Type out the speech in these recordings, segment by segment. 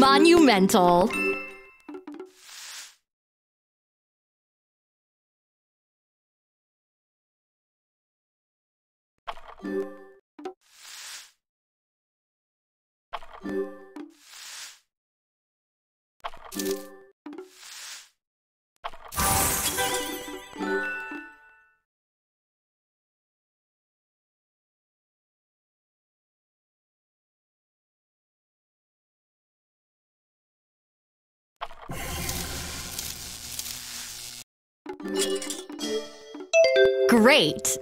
Monumental. Great!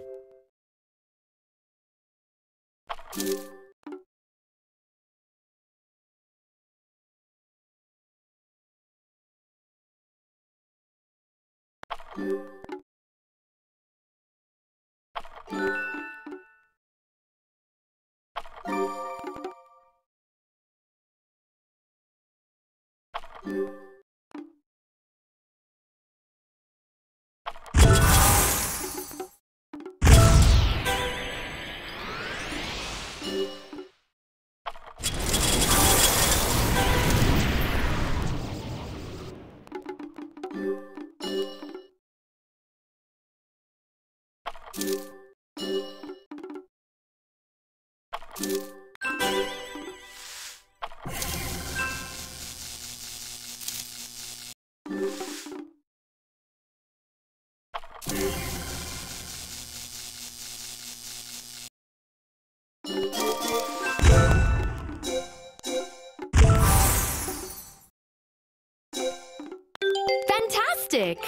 you music.